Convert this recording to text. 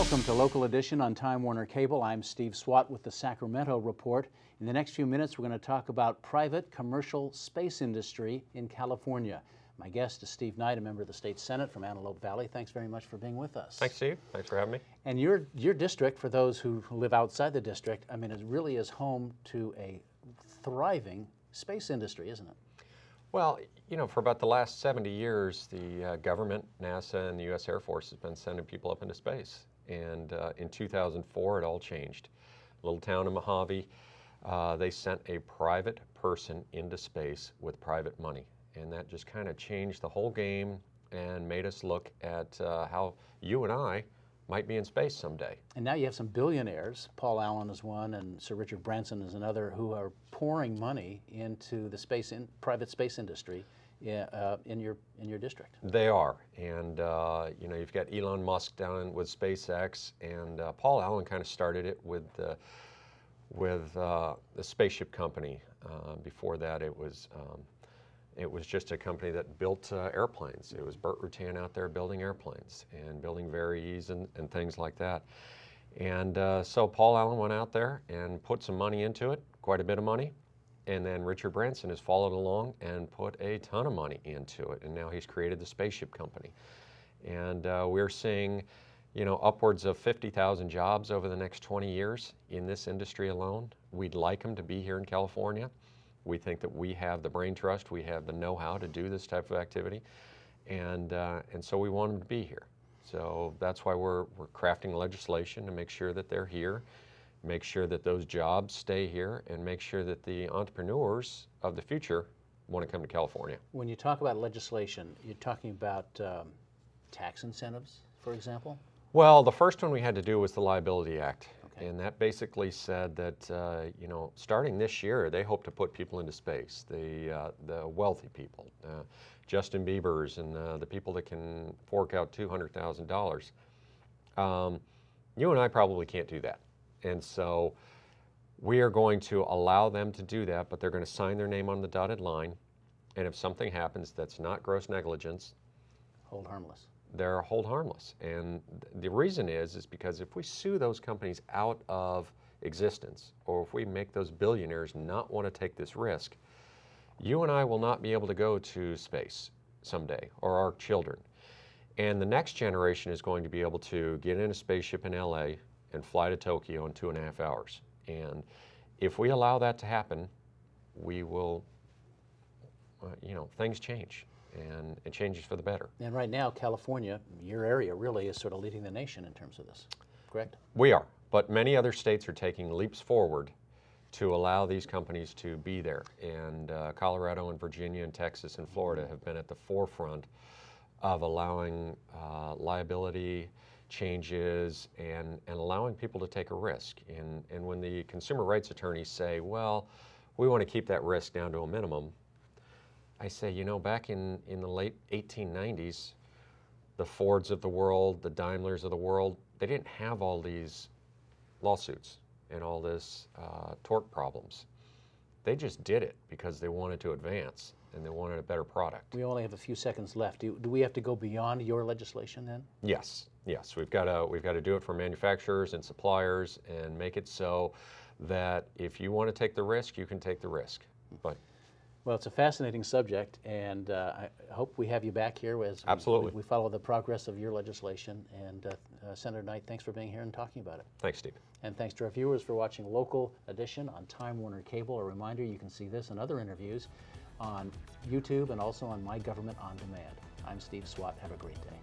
Welcome to Local Edition on Time Warner Cable. I'm Steve Swatt with the Sacramento Report. In the next few minutes, we're going to talk about private commercial space industry in California. My guest is Steve Knight, a member of the state senate from Antelope Valley. Thanks very much for being with us. Thanks, Steve. Thanks for having me. And your your district, for those who live outside the district, I mean, it really is home to a thriving space industry, isn't it? Well, you know, for about the last 70 years, the uh, government, NASA, and the U.S. Air Force has been sending people up into space. And uh, in 2004, it all changed. Little town in Mojave, uh, they sent a private person into space with private money and that just kind of changed the whole game and made us look at uh, how you and I might be in space someday. And now you have some billionaires. Paul Allen is one, and Sir Richard Branson is another, who are pouring money into the space in, private space industry. Uh, in your in your district, they are, and uh, you know you've got Elon Musk down with SpaceX, and uh, Paul Allen kind of started it with the with uh, the spaceship company. Uh, before that, it was um, it was just a company that built airplanes. It was Burt Rutan out there building airplanes and building VariEze and, and things like that. And so Paul Allen went out there and put some money into it, quite a bit of money. And then Richard Branson has followed along and put a ton of money into it. And now he's created the spaceship company. And uh, we're seeing, you know, upwards of 50,000 jobs over the next 20 years in this industry alone. We'd like them to be here in California. We think that we have the brain trust, we have the know-how to do this type of activity, and, uh, and so we want them to be here. So that's why we're, we're crafting legislation to make sure that they're here, make sure that those jobs stay here, and make sure that the entrepreneurs of the future want to come to California. When you talk about legislation, you're talking about um, tax incentives, for example? Well, the first one we had to do was the Liability Act. And that basically said that, uh, you know, starting this year, they hope to put people into space, the, uh, the wealthy people, uh, Justin Bieber's and uh, the people that can fork out $200,000. Um, you and I probably can't do that. And so we are going to allow them to do that, but they're going to sign their name on the dotted line. And if something happens that's not gross negligence, hold harmless they're hold harmless. And the reason is, is because if we sue those companies out of existence, or if we make those billionaires not want to take this risk, you and I will not be able to go to space someday, or our children. And the next generation is going to be able to get in a spaceship in LA and fly to Tokyo in two and a half hours. And if we allow that to happen, we will, uh, you know, things change and it changes for the better. And right now, California, your area really is sort of leading the nation in terms of this, correct? We are, but many other states are taking leaps forward to allow these companies to be there. And uh, Colorado and Virginia and Texas and Florida have been at the forefront of allowing uh, liability changes and, and allowing people to take a risk. And, and when the consumer rights attorneys say, well, we want to keep that risk down to a minimum, I say, you know, back in, in the late 1890s, the Fords of the world, the Daimlers of the world, they didn't have all these lawsuits and all this uh, torque problems. They just did it because they wanted to advance and they wanted a better product. We only have a few seconds left. Do, do we have to go beyond your legislation then? Yes, yes. We've got to we've got to do it for manufacturers and suppliers and make it so that if you want to take the risk, you can take the risk. But well, it's a fascinating subject, and uh, I hope we have you back here as Absolutely. We, we follow the progress of your legislation. And uh, uh, Senator Knight, thanks for being here and talking about it. Thanks, Steve. And thanks to our viewers for watching Local Edition on Time Warner Cable. A reminder, you can see this and other interviews on YouTube and also on My Government On Demand. I'm Steve Swatt. Have a great day.